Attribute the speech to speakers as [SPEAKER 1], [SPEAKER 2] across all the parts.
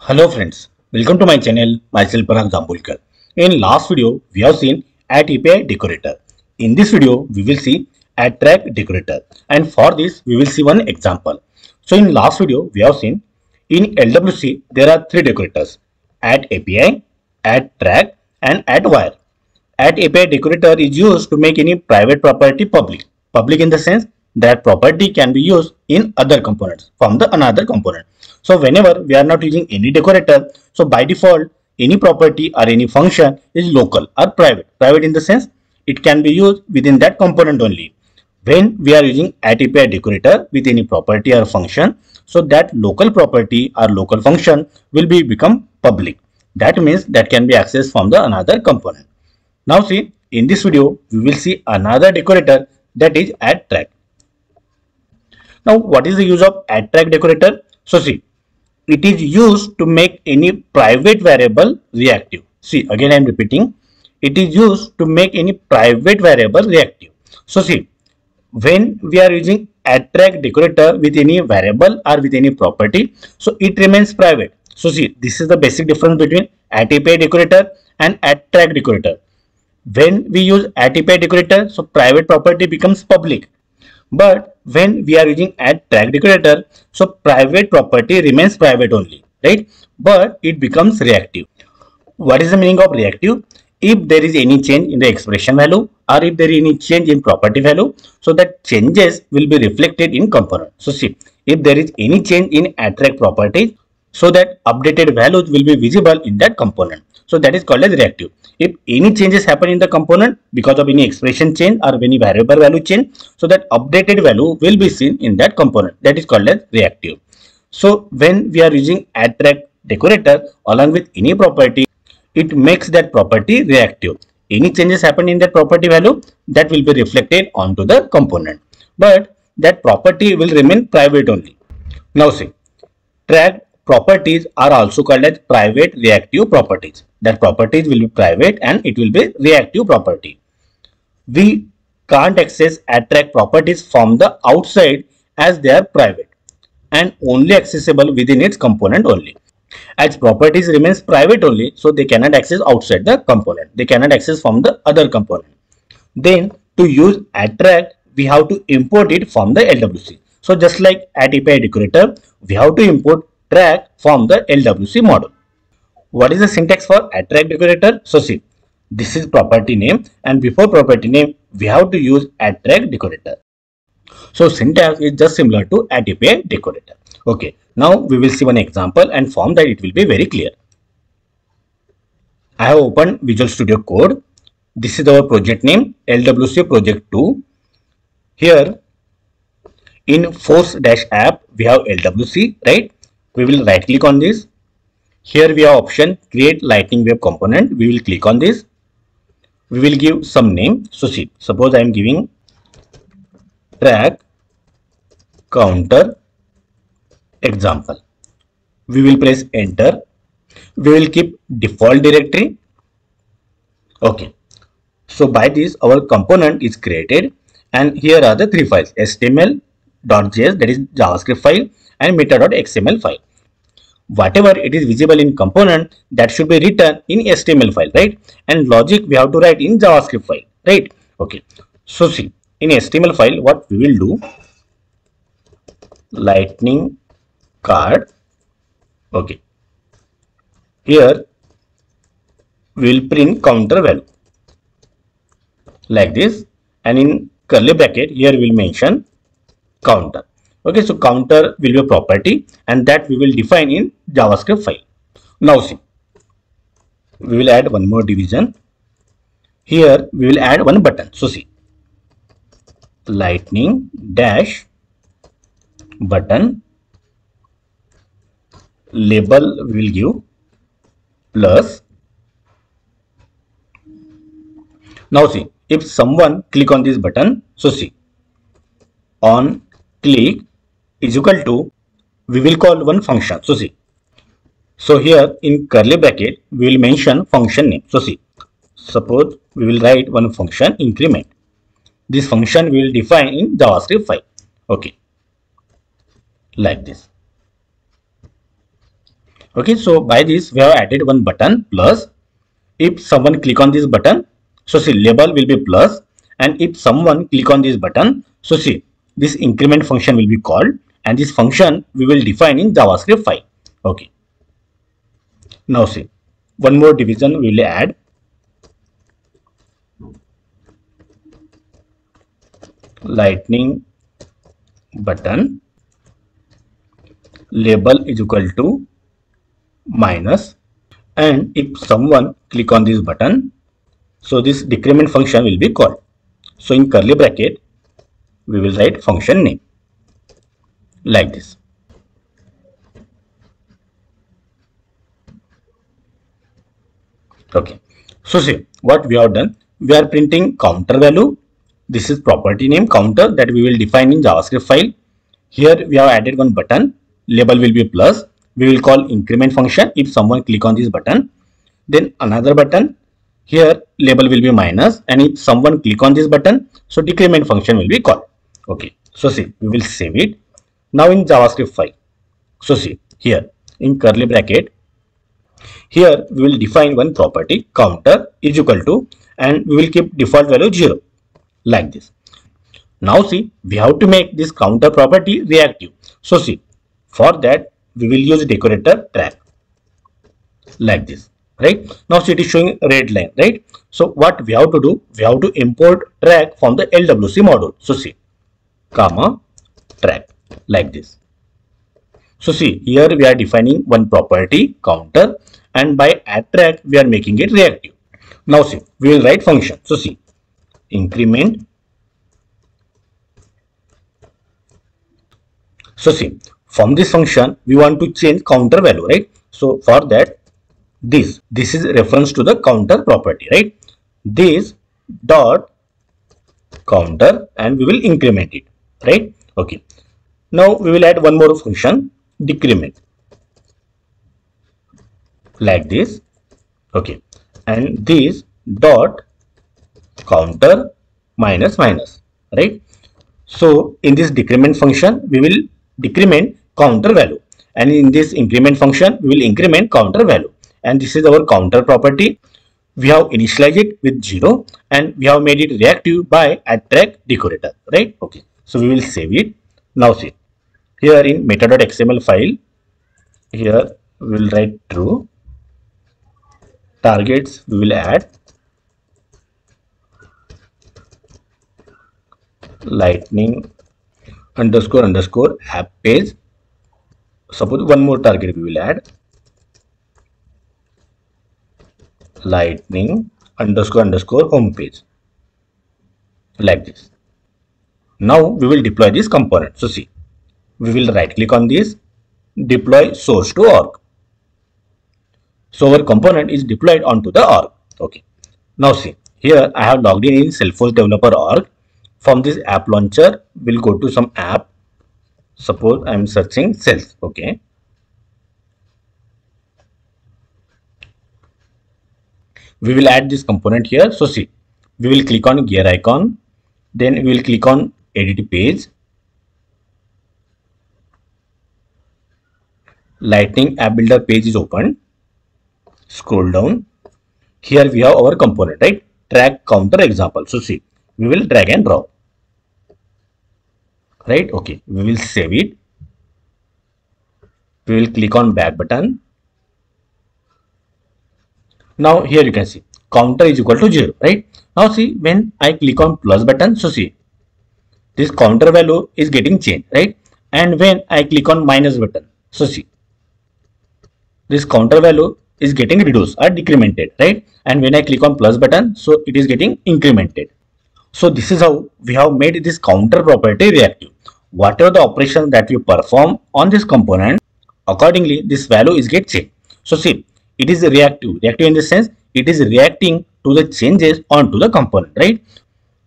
[SPEAKER 1] Hello friends, welcome to my channel, myself Parag Jambulkar. In last video, we have seen at API decorator. In this video, we will see at track decorator and for this, we will see one example. So in last video, we have seen in LWC, there are three decorators at API, at track and at wire. At API decorator is used to make any private property public. Public in the sense that property can be used in other components from the another component. So whenever we are not using any decorator, so by default any property or any function is local or private. Private in the sense it can be used within that component only. When we are using at API decorator with any property or function, so that local property or local function will be become public. That means that can be accessed from the another component. Now see in this video we will see another decorator that is at track. Now what is the use of at track decorator? So see it is used to make any private variable reactive. See again I am repeating it is used to make any private variable reactive. So see when we are using at track decorator with any variable or with any property so it remains private. So see this is the basic difference between at API decorator and at track decorator. When we use at API decorator so private property becomes public but when we are using track decorator so private property remains private only right? But it becomes reactive. What is the meaning of reactive? If there is any change in the expression value or if there is any change in property value so that changes will be reflected in component. So see if there is any change in at track properties so that updated values will be visible in that component. So that is called as reactive. If any changes happen in the component because of any expression change or any variable value change so that updated value will be seen in that component. That is called as reactive. So when we are using at track decorator along with any property it makes that property reactive. Any changes happen in that property value that will be reflected onto the component. But that property will remain private only. Now see track properties are also called as private reactive properties. That properties will be private and it will be reactive property. We can't access at track properties from the outside as they are private and only accessible within its component only. As properties remains private only, so they cannot access outside the component. They cannot access from the other component. Then to use at track, we have to import it from the LWC. So just like at API decorator, we have to import from the LWC model. What is the syntax for at track decorator? So see, this is property name and before property name, we have to use at track decorator. So syntax is just similar to at API decorator. Okay, now we will see one example and from that it will be very clear. I have opened Visual Studio Code. This is our project name LWC project 2. Here in force-app we have LWC right we will right click on this. Here we have option create lightning web component. We will click on this. We will give some name. So see suppose i am giving track counter example. We will press enter. We will keep default directory. Okay. So by this our component is created. And here are the three files html.js that is javascript file and meta.xml file. Whatever it is visible in component that should be written in HTML file, right? And logic we have to write in JavaScript file, right? Okay. So see, in HTML file, what we will do, lightning card. Okay. Here we will print counter value like this and in curly bracket here we will mention counter. Okay so counter will be a property and that we will define in javascript file. Now see we will add one more division. Here we will add one button. So see lightning dash button label will give plus. Now see if someone click on this button so see on click is equal to we will call one function. So see. So here in curly bracket we will mention function name. So see. Suppose we will write one function increment. This function we will define in javascript file. Okay. Like this. Okay, so by this we have added one button plus. If someone click on this button, so see label will be plus and if someone click on this button, so see this increment function will be called and this function we will define in JavaScript file. Okay. Now see one more division we will add lightning button label is equal to minus and if someone click on this button so this decrement function will be called so in curly bracket we will write function name like this. Okay. So see what we have done we are printing counter value. This is property name counter that we will define in javascript file. Here we have added one button. Label will be plus. We will call increment function if someone click on this button. Then another button. Here label will be minus. And if someone click on this button so decrement function will be called okay. So see we will save it. Now in javascript file. So see here in curly bracket here we will define one property counter is equal to and we will keep default value 0 like this. Now see we have to make this counter property reactive. So see for that we will use decorator track like this right? Now see it is showing red line right? So what we have to do we have to import track from the lwc module. So see comma track like this. So see here we are defining one property counter and by at track we are making it reactive. Now see we will write function. So see increment. So see from this function we want to change counter value right? So for that this this is reference to the counter property right? This dot counter and we will increment it right? Okay. Now we will add one more function decrement. Like this. Okay. And this dot counter minus minus right? So in this decrement function we will decrement counter value. And in this increment function we will increment counter value. And this is our counter property. We have initialized it with 0 and we have made it reactive by at track decorator right? Okay so we will save it. Now see here in meta.xml file here we will write true. Targets we will add. Lightning underscore underscore app page. Suppose one more target we will add. Lightning underscore underscore home page. Like this now we will deploy this component so see we will right click on this deploy source to org. So our component is deployed onto the org. Okay. Now see here i have logged in in salesforce developer org. From this app launcher we'll go to some app. Suppose i am searching sales. Okay. We will add this component here. So see we will click on gear icon. Then we will click on edit page. Lightning app builder page is open scroll down. Here we have our component right? Track counter example. So see we will drag and drop. Right? Okay. We will save it. We will click on back button. Now here you can see. Counter is equal to 0 right? Now see when i click on plus button so see this counter value is getting changed right? And when i click on minus button so see this counter value is getting reduced or decremented right? And when i click on plus button so it is getting incremented. So this is how we have made this counter property reactive. Whatever the operation that we perform on this component accordingly this value is get changed. So see it is reactive. Reactive in the sense it is reacting to the changes onto the component right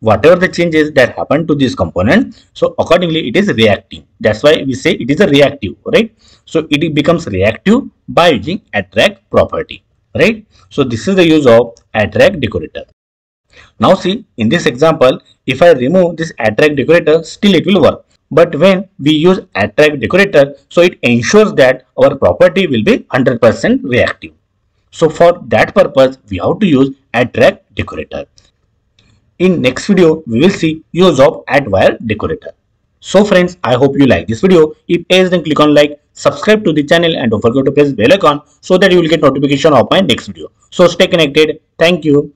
[SPEAKER 1] whatever the changes that happen to this component so accordingly it is reacting. That's why we say it is a reactive right? So it becomes reactive by using at track property right? So this is the use of at track decorator. Now see in this example if i remove this at track decorator still it will work. But when we use at track decorator, so it ensures that our property will be 100% reactive. So for that purpose, we have to use at track decorator. In next video, we will see use of at wire decorator. So friends, I hope you like this video. If yes, then click on like, subscribe to the channel and don't forget to press bell icon so that you will get notification of my next video. So stay connected. Thank you.